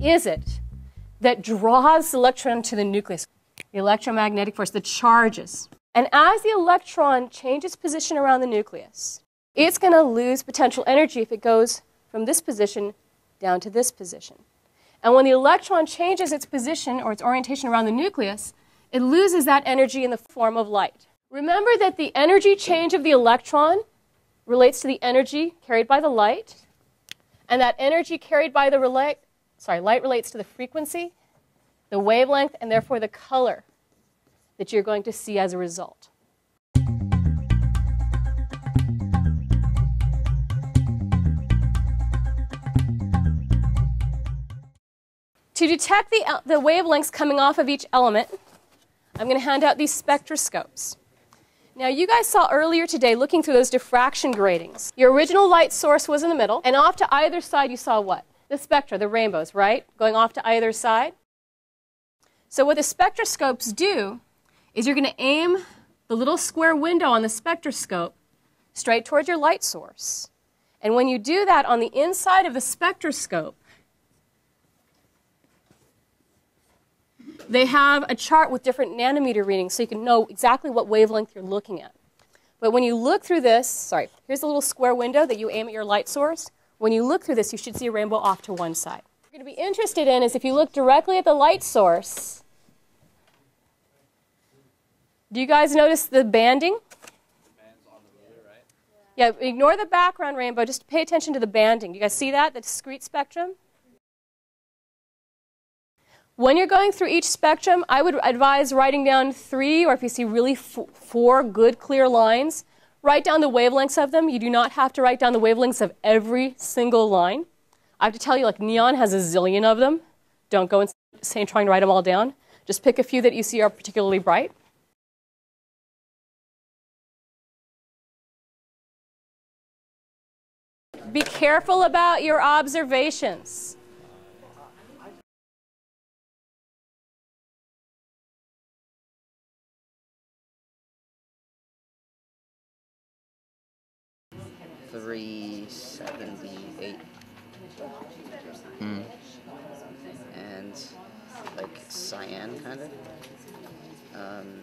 is it that draws the electron to the nucleus? The electromagnetic force, the charges. And as the electron changes position around the nucleus, it's going to lose potential energy if it goes from this position down to this position. And when the electron changes its position or its orientation around the nucleus, it loses that energy in the form of light. Remember that the energy change of the electron relates to the energy carried by the light, and that energy carried by the sorry, light relates to the frequency, the wavelength, and therefore the color that you're going to see as a result. To detect the, the wavelengths coming off of each element, I'm going to hand out these spectroscopes. Now, you guys saw earlier today looking through those diffraction gratings. Your original light source was in the middle, and off to either side you saw what? The spectra, the rainbows, right? Going off to either side. So, what the spectroscopes do is you're going to aim the little square window on the spectroscope straight towards your light source. And when you do that on the inside of the spectroscope, They have a chart with different nanometer readings so you can know exactly what wavelength you're looking at. But when you look through this, sorry, here's a little square window that you aim at your light source. When you look through this, you should see a rainbow off to one side. What you're going to be interested in is if you look directly at the light source, do you guys notice the banding? Yeah, ignore the background rainbow, just pay attention to the banding. You guys see that, the discrete spectrum? When you're going through each spectrum, I would advise writing down three, or if you see really four good clear lines, write down the wavelengths of them. You do not have to write down the wavelengths of every single line. I have to tell you, like neon has a zillion of them. Don't go insane trying to write them all down. Just pick a few that you see are particularly bright. Be careful about your observations. 378. Hmm. And like cyan, kind of. Um.